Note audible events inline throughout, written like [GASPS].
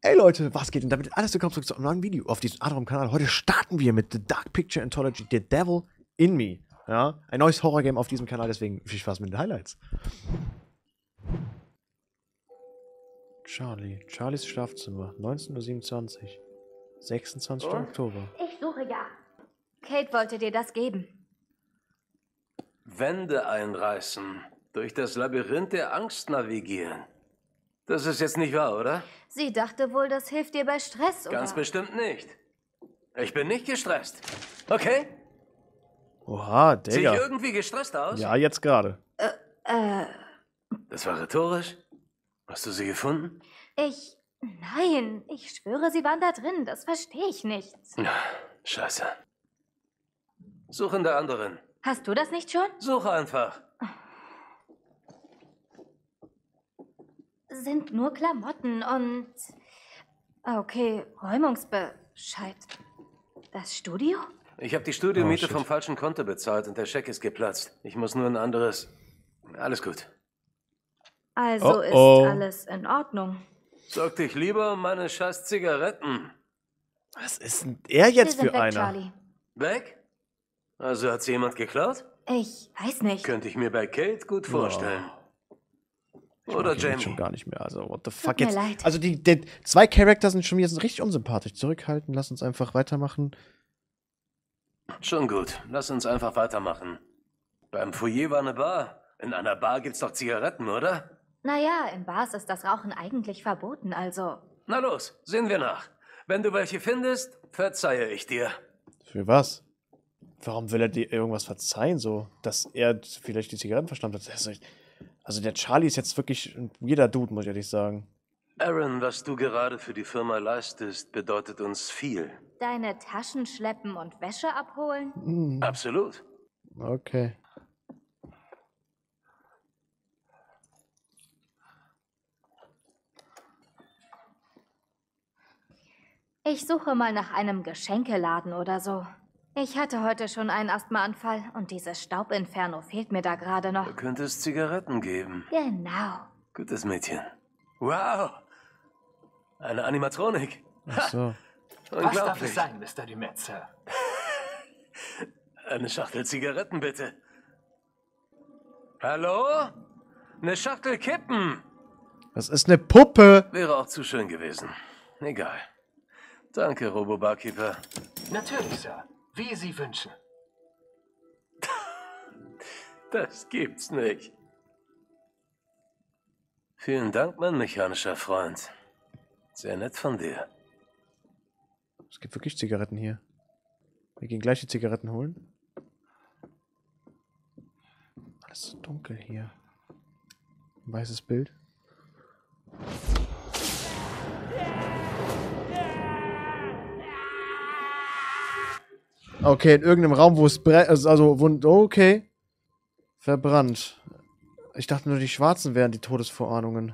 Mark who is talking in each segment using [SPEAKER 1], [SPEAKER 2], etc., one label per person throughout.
[SPEAKER 1] Hey Leute, was geht? Und damit alles willkommen zurück zu einem neuen Video auf diesem anderen Kanal. Heute starten wir mit The Dark Picture Anthology The Devil in Me. Ja, ein neues Horror-Game auf diesem Kanal, deswegen viel Spaß mit den Highlights. Charlie, Charlies Schlafzimmer, 19.27 Uhr, 26.
[SPEAKER 2] Oh.
[SPEAKER 1] Oktober.
[SPEAKER 3] Ich suche ja. Kate wollte dir das geben.
[SPEAKER 2] Wände einreißen, durch das Labyrinth der Angst navigieren. Das ist jetzt nicht wahr, oder?
[SPEAKER 3] Sie dachte wohl, das hilft dir bei Stress, oder?
[SPEAKER 2] Ganz bestimmt nicht. Ich bin nicht gestresst. Okay?
[SPEAKER 1] Oha,
[SPEAKER 2] Sehe ich
[SPEAKER 1] Digga.
[SPEAKER 2] irgendwie gestresst aus?
[SPEAKER 1] Ja, jetzt gerade.
[SPEAKER 3] Äh,
[SPEAKER 2] Das war rhetorisch. Hast du sie gefunden?
[SPEAKER 3] ich... Nein, ich schwöre, sie waren da drin. Das verstehe ich nicht.
[SPEAKER 2] Scheiße. Suchen der anderen.
[SPEAKER 3] Hast du das nicht schon?
[SPEAKER 2] Such einfach.
[SPEAKER 3] Sind nur Klamotten und... Okay, Räumungsbescheid. Das Studio?
[SPEAKER 2] Ich habe die Studiomiete
[SPEAKER 1] Oh,
[SPEAKER 2] vom falschen Konto bezahlt und der Scheck ist geplatzt. Ich muss nur ein anderes. Alles gut.
[SPEAKER 3] Also
[SPEAKER 1] Oh, oh.
[SPEAKER 3] ist alles in Ordnung.
[SPEAKER 2] Sorg dich lieber um meine scheiß Zigaretten.
[SPEAKER 1] Was ist denn er
[SPEAKER 3] Wir
[SPEAKER 1] jetzt
[SPEAKER 3] sind
[SPEAKER 1] für
[SPEAKER 3] weg,
[SPEAKER 1] einer?
[SPEAKER 3] Charlie.
[SPEAKER 2] Weg? Also hat sie jemand geklaut?
[SPEAKER 3] Ich weiß nicht.
[SPEAKER 2] Könnte ich mir bei Kate gut vorstellen. Oder Jamie.
[SPEAKER 1] schon gar nicht mehr. Also, what the fuck jetzt?
[SPEAKER 3] leid.
[SPEAKER 1] Also, die, die zwei Charakter sind schon wieder richtig unsympathisch. Zurückhalten, lass uns einfach weitermachen.
[SPEAKER 2] Schon gut. Lass uns einfach weitermachen. Beim Foyer war eine Bar. In einer Bar gibt's doch Zigaretten, oder?
[SPEAKER 3] Naja, in Bars ist das Rauchen eigentlich verboten, also...
[SPEAKER 2] Na los, sehen wir nach. Wenn du welche findest, verzeihe ich dir.
[SPEAKER 1] Für was? Warum will er dir irgendwas verzeihen, so? Dass er vielleicht die Zigaretten verstanden hat? Das ist echt- Also, der Charlie ist jetzt wirklich ein weirder Dude, muss ich ehrlich sagen.
[SPEAKER 2] Aaron, was du gerade für die Firma leistest, bedeutet uns viel.
[SPEAKER 3] Deine Taschen schleppen und Wäsche abholen?
[SPEAKER 1] Hm,
[SPEAKER 2] Absolut.
[SPEAKER 1] okay.
[SPEAKER 3] Ich suche mal nach einem Geschenkeladen oder so. Ich hatte heute schon einen Asthmaanfall und dieses Staubinferno fehlt mir da gerade noch.
[SPEAKER 2] Du könntest Zigaretten geben.
[SPEAKER 3] Genau.
[SPEAKER 2] Gutes Mädchen. Wow. Eine Animatronik.
[SPEAKER 1] Ach so. [LAUGHS]
[SPEAKER 4] Was darf es sein, Mr. Dumet, Sir?
[SPEAKER 2] Eine Schachtel Zigaretten, bitte. Hallo? Eine Schachtel Kippen.
[SPEAKER 1] Das ist eine Puppe!
[SPEAKER 2] Wäre auch zu schön gewesen. Egal. Danke, Robo-Barkeeper.
[SPEAKER 4] Natürlich, Sir. Wie Sie wünschen. [LAUGHS]
[SPEAKER 2] Das gibt's nicht. Vielen Dank, mein mechanischer Freund. Sehr nett von dir.
[SPEAKER 1] Es gibt wirklich Zigaretten hier. Wir gehen gleich die Zigaretten holen. Alles so dunkel hier. Ein weißes Bild. Okay, in irgendeinem Raum, wo es brennt. Also, wo, okay. Verbrannt. Ich dachte nur, die Schwarzen wären die Todesvorahnungen.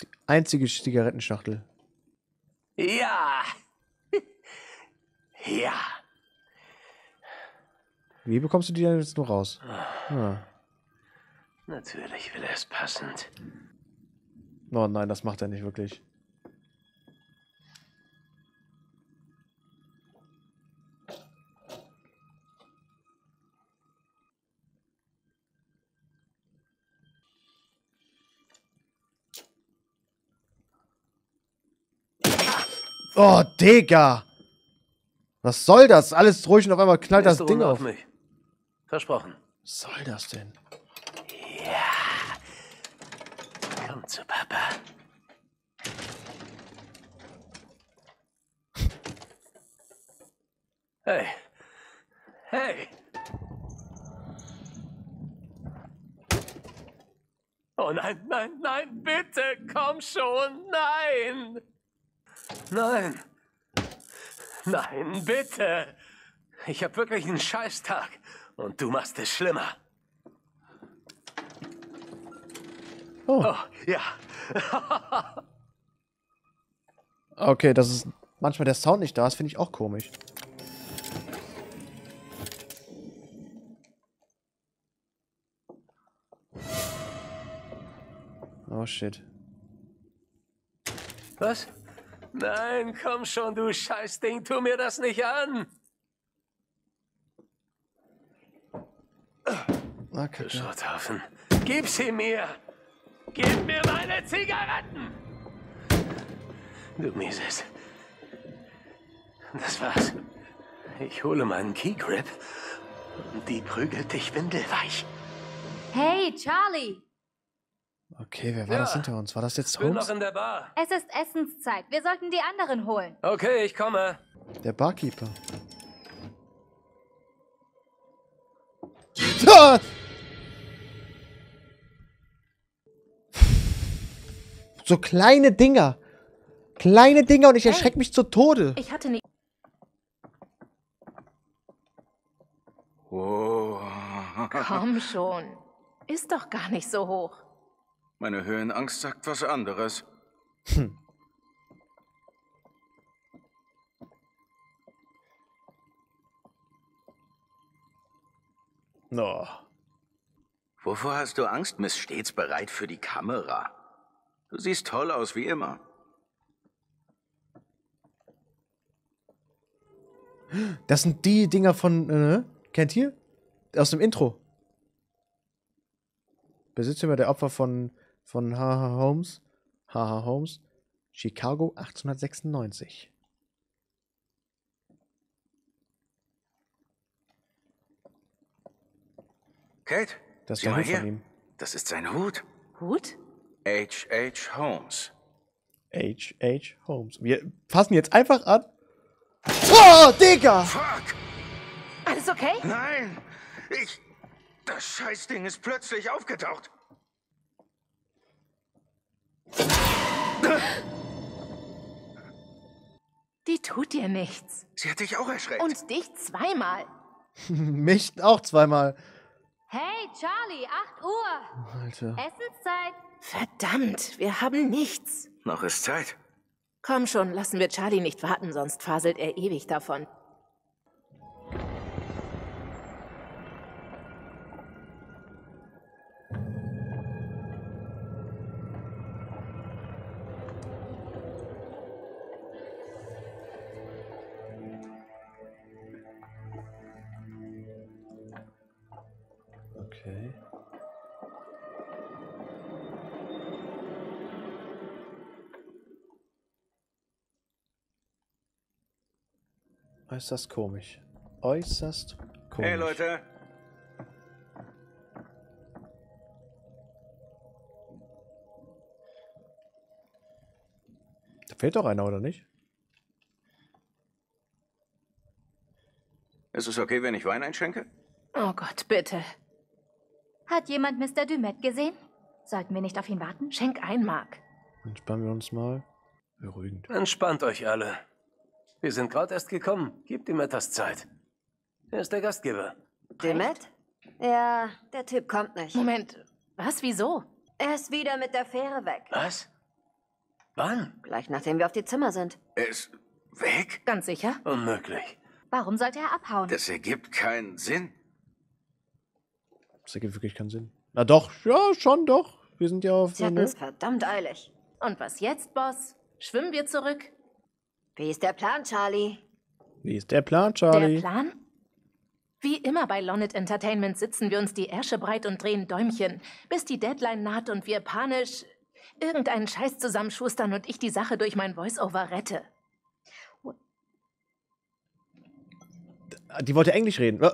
[SPEAKER 1] Die einzige Zigarettenschachtel.
[SPEAKER 2] Ja! [LAUGHS] ja!
[SPEAKER 1] Wie bekommst du die denn jetzt nur raus? Ah.
[SPEAKER 2] Natürlich will er es passend.
[SPEAKER 1] Oh nein, das macht er nicht wirklich. Oh, Digga! Was soll das? Alles ruhig und auf einmal knallt das
[SPEAKER 2] Nächste
[SPEAKER 1] Ding
[SPEAKER 2] Runde
[SPEAKER 1] auf.
[SPEAKER 2] mich. Versprochen.
[SPEAKER 1] Was soll das denn?
[SPEAKER 2] Komm zu Papa. Hey. Hey. Oh nein, nein, nein, bitte, komm schon, nein. Nein. Nein, bitte. Ich hab wirklich einen Scheißtag und du machst es schlimmer.
[SPEAKER 1] Oh,
[SPEAKER 2] Oh, ja. [LAUGHS]
[SPEAKER 1] okay, das ist manchmal der Sound nicht da ist, finde ich auch komisch. Oh shit.
[SPEAKER 2] Was? Nein, komm schon, du Scheißding, tu mir das nicht an.
[SPEAKER 1] Kacke.
[SPEAKER 2] Schrotthaufen. Gib sie mir! Gib mir meine Zigaretten! Du Mieses. Das war's. Ich hole meinen Keygrip und die prügelt dich windelweich.
[SPEAKER 3] Hey, Charlie!
[SPEAKER 1] Okay, wer war
[SPEAKER 2] Ja.
[SPEAKER 1] das hinter uns? War das jetzt
[SPEAKER 2] Bin noch
[SPEAKER 1] Holmes?
[SPEAKER 2] in der Bar.
[SPEAKER 3] Es ist Essenszeit. Wir sollten die anderen holen.
[SPEAKER 2] Okay, ich komme.
[SPEAKER 1] Der Barkeeper. Ah! So kleine Dinger. Kleine Dinger und ich
[SPEAKER 5] Hey.
[SPEAKER 1] erschrecke mich zu Tode.
[SPEAKER 5] Ich hatte nie.
[SPEAKER 6] Oh, [LAUGHS]
[SPEAKER 5] Komm schon. Ist doch gar nicht so hoch.
[SPEAKER 6] Meine Höhenangst sagt was anderes.
[SPEAKER 1] No.
[SPEAKER 6] Wovor hast du Angst, Miss? Stets bereit für die Kamera. Du siehst toll aus, wie immer.
[SPEAKER 1] Das sind die Dinger von, äh, kennt ihr? Aus dem Intro. Besitztümer der Opfer von, von H.H. Holmes. H.H. Holmes. Chicago 1896.
[SPEAKER 6] Kate,
[SPEAKER 1] Das ist der Hut von
[SPEAKER 6] hier.
[SPEAKER 1] ihm.
[SPEAKER 6] Das ist sein Hut.
[SPEAKER 5] Hut?
[SPEAKER 6] H.H. Holmes.
[SPEAKER 1] H.H. Holmes. Wir fassen jetzt einfach an. Oh, Digga!
[SPEAKER 6] Fuck!
[SPEAKER 5] Alles okay?
[SPEAKER 6] Nein! Ich. Das Scheißding ist plötzlich aufgetaucht.
[SPEAKER 5] Die tut dir nichts.
[SPEAKER 6] Sie hat dich auch erschreckt.
[SPEAKER 5] Und dich zweimal. [LAUGHS]
[SPEAKER 1] Mich auch zweimal.
[SPEAKER 3] Hey, Charlie, 8 Uhr.
[SPEAKER 1] Alter.
[SPEAKER 3] Essenszeit.
[SPEAKER 5] Verdammt, wir haben nichts.
[SPEAKER 6] Noch ist Zeit.
[SPEAKER 5] Komm schon, lassen wir Charlie nicht warten, sonst faselt er ewig davon.
[SPEAKER 1] Okay. Äußerst komisch. Äußerst komisch.
[SPEAKER 6] Hey Leute,
[SPEAKER 1] Da fehlt doch einer, oder nicht?
[SPEAKER 6] ist es okay, wenn ich Wein einschenke?
[SPEAKER 5] Oh Gott, bitte.
[SPEAKER 3] Hat jemand Mr. Dumet gesehen? Sollten wir nicht auf ihn warten?
[SPEAKER 5] Schenk ein, Mark.
[SPEAKER 1] Entspannen wir uns mal. Beruhigend.
[SPEAKER 2] Entspannt euch alle. Wir sind gerade erst gekommen. Gebt ihm etwas Zeit. Er ist der Gastgeber.
[SPEAKER 7] Demet? Ja, der Typ kommt nicht.
[SPEAKER 5] Moment, was, wieso?
[SPEAKER 7] Er ist wieder mit der Fähre weg.
[SPEAKER 2] Was? Wann?
[SPEAKER 7] Gleich nachdem wir auf die Zimmer sind.
[SPEAKER 6] Er ist weg?
[SPEAKER 5] Ganz sicher?
[SPEAKER 2] Unmöglich.
[SPEAKER 3] Warum sollte er abhauen?
[SPEAKER 6] Das ergibt keinen Sinn.
[SPEAKER 1] Das ergibt wirklich keinen Sinn. Na doch, ja, schon doch. Wir sind ja auf.
[SPEAKER 7] Sie hatten es verdammt eilig.
[SPEAKER 5] Und was jetzt, Boss? Schwimmen wir zurück?
[SPEAKER 7] Wie ist der Plan, Charlie?
[SPEAKER 1] Wie ist der Plan, Charlie?
[SPEAKER 5] Der Plan? Wie immer bei Lonnet Entertainment sitzen wir uns die Ärsche breit und drehen Däumchen, bis die Deadline naht und wir panisch irgendeinen Scheiß zusammenschustern und ich die Sache durch mein Voice-Over rette.
[SPEAKER 1] Die wollte Englisch reden. Äh,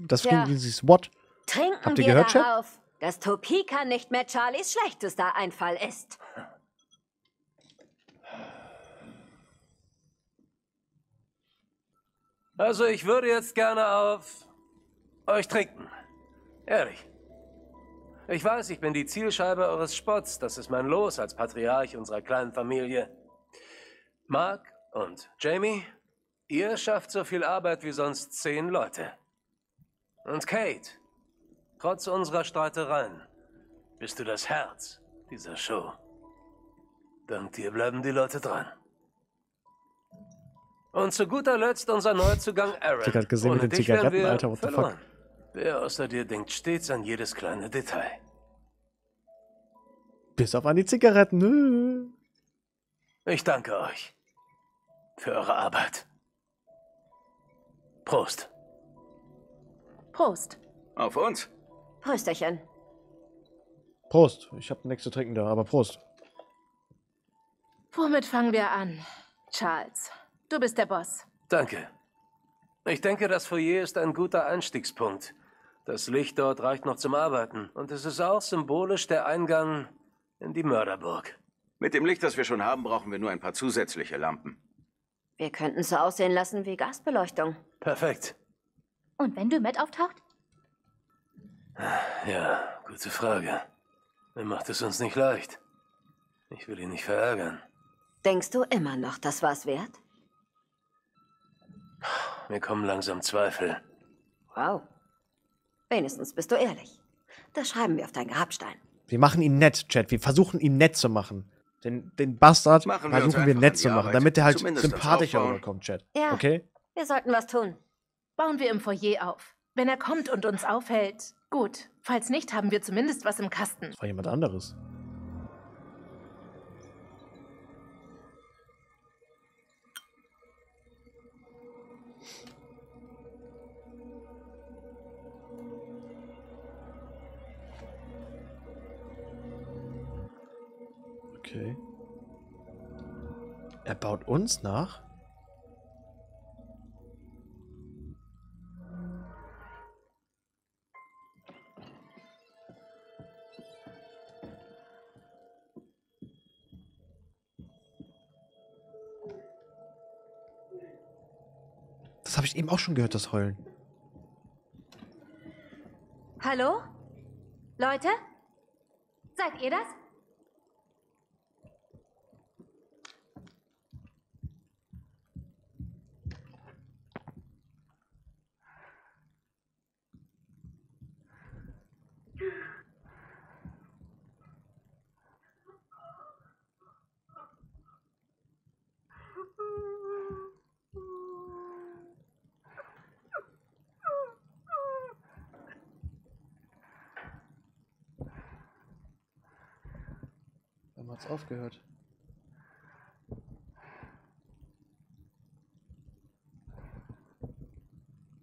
[SPEAKER 1] Das
[SPEAKER 7] Ja.
[SPEAKER 1] ging dieses What?
[SPEAKER 7] Trinken
[SPEAKER 1] Habt ihr
[SPEAKER 7] wir
[SPEAKER 1] gehört, Chef?
[SPEAKER 7] darauf, dass Topeka nicht mehr Charlies schlechtester Einfall ist.
[SPEAKER 2] Also ich würde jetzt gerne auf euch trinken. Ehrlich. Ich weiß, ich bin die Zielscheibe eures Spotts. Das ist mein Los als Patriarch unserer kleinen Familie. Mark und Jamie, ihr schafft so viel Arbeit wie sonst zehn Leute. Und Kate, trotz unserer Streitereien, bist du das Herz dieser Show. Dank dir bleiben die Leute dran. Und zu guter Letzt unser Neuzugang Aaron.
[SPEAKER 1] Ihr grad gesehen mit
[SPEAKER 2] Ohne
[SPEAKER 1] den
[SPEAKER 2] dich wären
[SPEAKER 1] Zigaretten,
[SPEAKER 2] wir
[SPEAKER 1] Alter, what the fuck?
[SPEAKER 2] verloren. Wer außer dir denkt stets an jedes kleine Detail.
[SPEAKER 1] Bis auf an die Zigaretten. Nö.
[SPEAKER 2] Ich danke euch. für eure Arbeit. Prost.
[SPEAKER 5] Prost.
[SPEAKER 6] Auf uns.
[SPEAKER 7] Prösterchen.
[SPEAKER 1] Prost. Ich habe nichts zu trinken da, aber Prost.
[SPEAKER 5] Womit fangen wir an? Charles, du bist der Boss.
[SPEAKER 2] Danke. Ich denke, das Foyer ist ein guter Einstiegspunkt. Das Licht dort reicht noch zum Arbeiten. Und es ist auch symbolisch der Eingang in die Mörderburg.
[SPEAKER 6] Mit dem Licht, das wir schon haben, brauchen wir nur ein paar zusätzliche Lampen.
[SPEAKER 7] Wir könnten es so aussehen lassen wie Gasbeleuchtung.
[SPEAKER 2] Perfekt.
[SPEAKER 3] Und wenn du Matt auftaucht?
[SPEAKER 2] Ja, gute Frage. Er macht es uns nicht leicht. Ich will ihn nicht verärgern.
[SPEAKER 7] Denkst du immer noch, das war's wert?
[SPEAKER 2] Mir kommen langsam Zweifel.
[SPEAKER 7] Wow. Wenigstens bist du ehrlich. Das schreiben wir auf deinen Grabstein.
[SPEAKER 1] Wir machen ihn nett, Chat. Wir versuchen ihn nett zu machen. Den, den Bastard
[SPEAKER 6] Machen wir
[SPEAKER 1] versuchen wir nett zu machen,
[SPEAKER 6] Arbeit.
[SPEAKER 1] damit er halt
[SPEAKER 6] Zumindest
[SPEAKER 1] sympathischer rüberkommt, Chat.
[SPEAKER 7] Ja.
[SPEAKER 1] Okay?
[SPEAKER 7] Wir sollten was tun.
[SPEAKER 5] Bauen wir im Foyer auf. Wenn er kommt und uns aufhält, gut. Falls nicht, haben wir zumindest was im Kasten.
[SPEAKER 1] Das war jemand anderes. Okay. Er baut uns nach? Habe ich eben auch schon gehört, das Heulen.
[SPEAKER 3] Hallo? Leute? Seid ihr das?
[SPEAKER 1] Wann hat's aufgehört?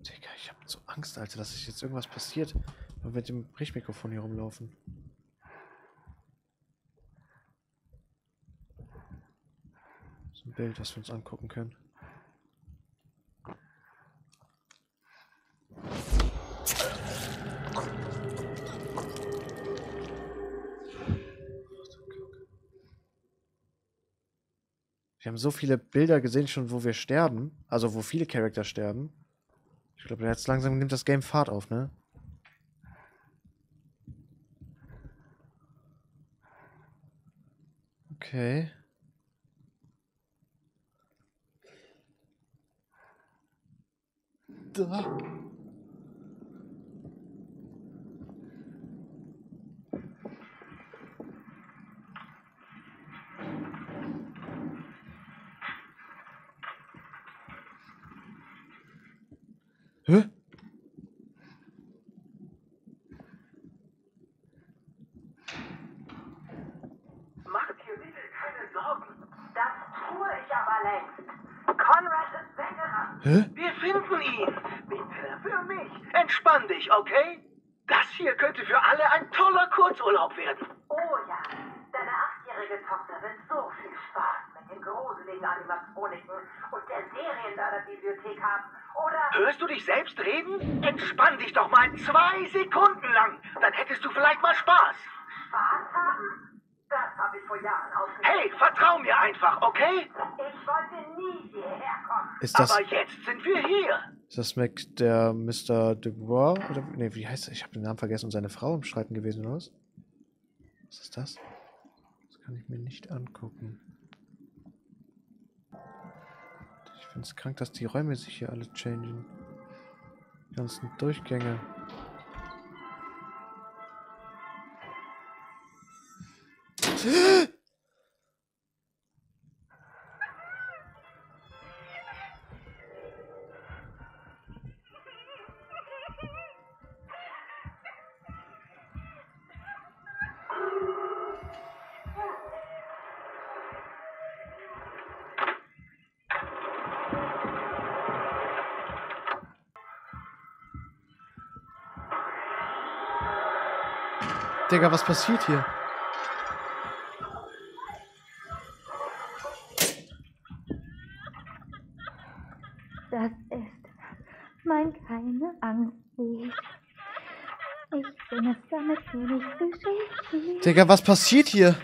[SPEAKER 1] Digga, ich hab so Angst, Alter, dass sich jetzt irgendwas passiert, wenn wir mit dem Richtmikrofon hier rumlaufen. So ein Bild, was wir uns angucken können. Wir haben so viele Bilder gesehen schon, wo wir sterben. Also wo viele Charakter sterben. Ich glaube, jetzt langsam nimmt das Game Fahrt auf, ne? Okay. Da. Hä?
[SPEAKER 8] Macht dir bitte keine Sorgen. Das tue ich aber längst. Conrad ist weggerannt.
[SPEAKER 1] Hä?
[SPEAKER 8] Wir finden ihn. Bitte, für mich. Entspann dich, okay? Das hier könnte für alle ein toller Kurzurlaub werden. Oh ja. Deine achtjährige Tochter wird so viel Spaß mit den gruseligen Animatroniken und der Serienmörderbibliothek haben. Oder... Hörst du dich selbst reden? Entspann dich doch mal zwei Sekunden lang. Dann hättest du vielleicht mal Spaß. Spaß haben? Das habe ich vor Jahren ausgesucht. Hey, vertrau mir einfach, okay? Ich wollte nie hierher kommen.
[SPEAKER 1] Ist das,
[SPEAKER 8] Aber jetzt sind wir hier.
[SPEAKER 1] ist das Mac der Mr. Dubois? Oder, nee, wie heißt er? Ich habe den Namen vergessen und seine Frau im Streiten gewesen, oder was? Was ist das? Das kann ich mir nicht angucken. Ich finde es krank, dass die Räume sich hier alle changen. Die ganzen Durchgänge. [GASPS] Digga, was passiert hier?
[SPEAKER 3] Das ist mein keine Angstlied. Ich bin es, damit nicht geschieht.
[SPEAKER 1] Digga, was passiert hier?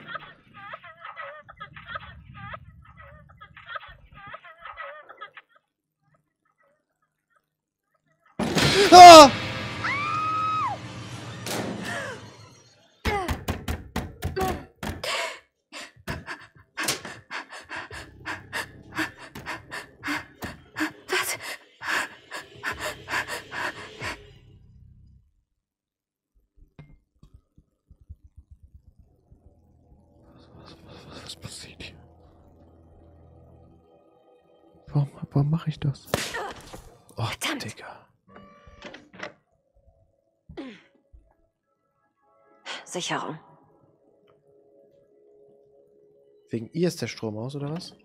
[SPEAKER 1] Warum, mache ich das? Oh,
[SPEAKER 7] Verdammt.
[SPEAKER 1] Digga.
[SPEAKER 7] Sicherung.
[SPEAKER 1] Wegen ihr ist der Strom aus, oder was?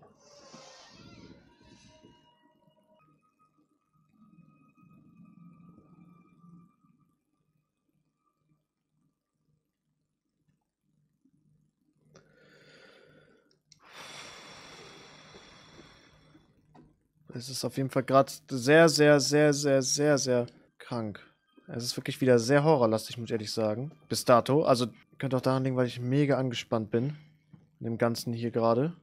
[SPEAKER 1] Es ist auf jeden Fall gerade sehr, sehr, sehr, sehr, sehr, sehr krank. Es ist wirklich wieder sehr horrorlastig, muss ich ehrlich sagen. Bis dato. Also könnte auch daran liegen, weil ich mega angespannt bin. In dem Ganzen hier gerade.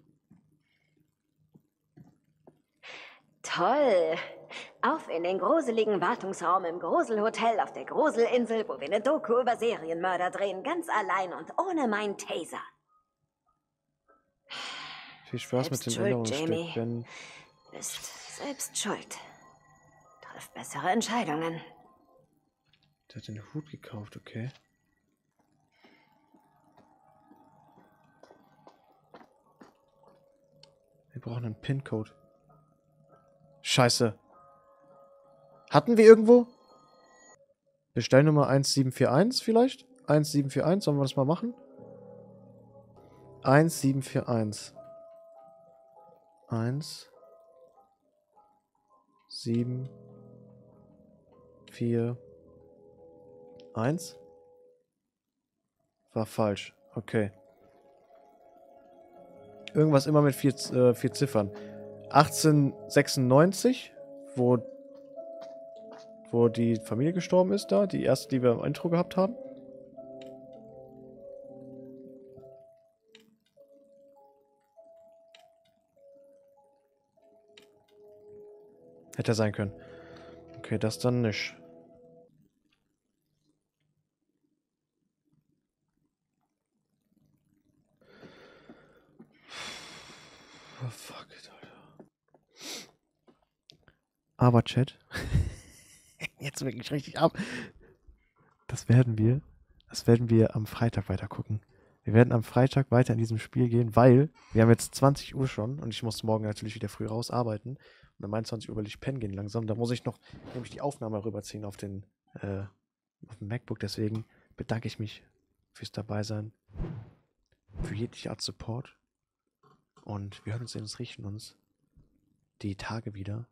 [SPEAKER 7] Toll. Auf in den gruseligen Wartungsraum im Gruselhotel auf der Gruselinsel, wo wir eine Doku über Serienmörder drehen, ganz allein und ohne meinen Taser.
[SPEAKER 1] Viel Spaß mit
[SPEAKER 7] Selbst
[SPEAKER 1] dem
[SPEAKER 7] schuld,
[SPEAKER 1] Erinnerungsstück,
[SPEAKER 7] Jamie. Bist selbst schuld. Triff bessere Entscheidungen.
[SPEAKER 1] Der hat den Hut gekauft, okay. Wir brauchen einen PIN-Code. Scheiße. Hatten wir irgendwo? Bestellnummer 1741 vielleicht? 1741, sollen wir das mal machen? 1741. 1 7 4 1 War falsch. Okay. Irgendwas immer mit vier, äh, vier Ziffern. 1896, wo, wo die Familie gestorben ist da, die erste, die wir im Intro gehabt haben. Hätte sein können. Okay, das dann nicht. Oh, fuck it, Alter. Aber Chat. [LAUGHS] Jetzt wirklich richtig ab. Das werden wir. Das werden wir am Freitag weiter gucken. Wir werden am Freitag weiter in diesem Spiel gehen, weil wir haben jetzt 20 Uhr schon und ich muss morgen natürlich wieder früh raus arbeiten. Und um 21 Uhr will ich pennen gehen langsam. Da muss ich noch nämlich die Aufnahme rüberziehen auf den, äh, auf den MacBook. Deswegen bedanke ich mich fürs Dabeisein. Für jegliche Art Support. Und wir hören uns, sehen uns, richten uns die Tage wieder.